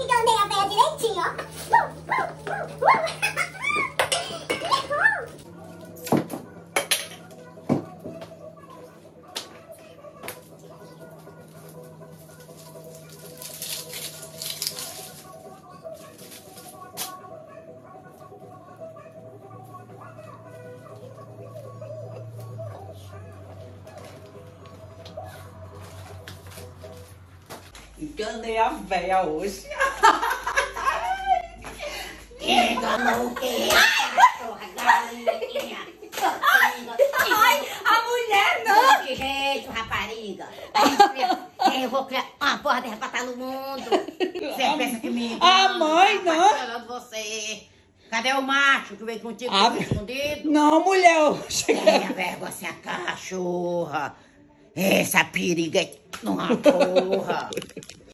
Enganei a véia direitinho, ó. Enganei a véia hoje. Enganou o quê? Ai, a mulher não! Que jeito, rapariga. Eu vou criar uma porra pra estar no mundo. Você pensa que me A mãe, tá não. você. Cadê o macho que veio contigo ah, escondido? Não, mulher, eu cheguei. Tenha vergonha, você é cachorra. Essa periga é uma porra.